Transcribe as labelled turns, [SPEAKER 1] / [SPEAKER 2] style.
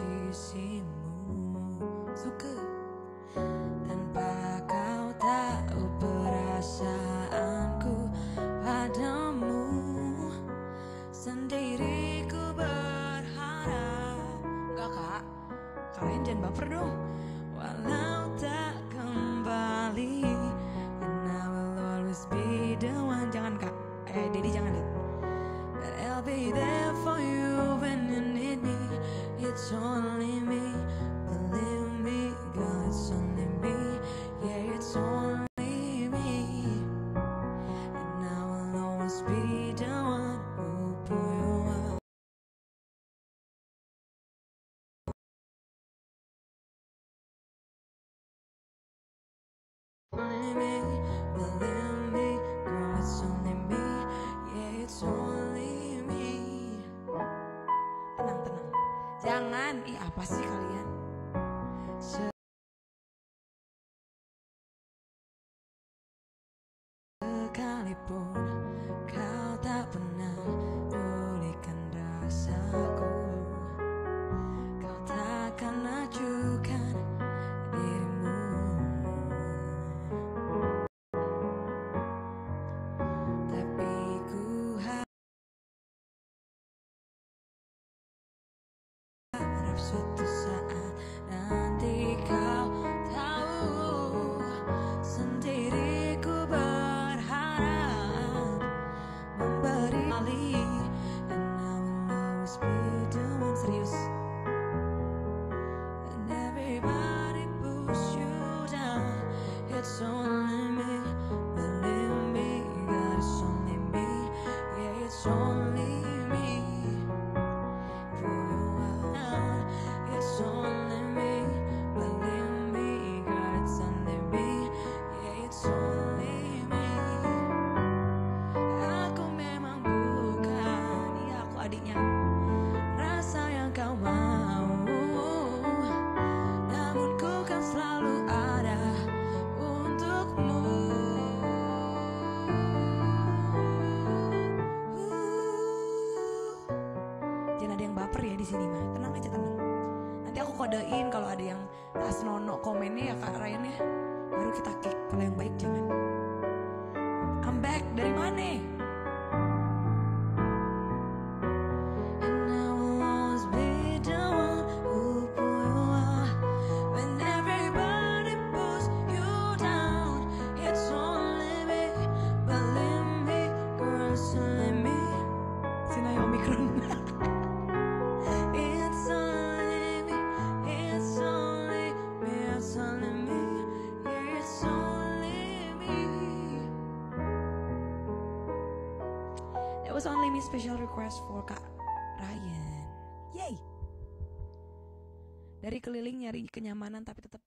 [SPEAKER 1] sisimu suka. Tanpa kau tahu perasaanku padamu sendiriku berharap. Enggak kak. Kalian jangan baper dong. Jangan, ih apa sih kalian? me, believe me, God is only me, yeah, it's only ya di sini mah tenang aja tenang. Nanti aku kodein kalau ada yang asnono komennya ya kak Ryan ya. Baru kita kick kalau yang baik jangan. I'm back. Dari mana? was only my special request for Kak Ryan. Yay! Dari keliling nyari kenyamanan tapi tetap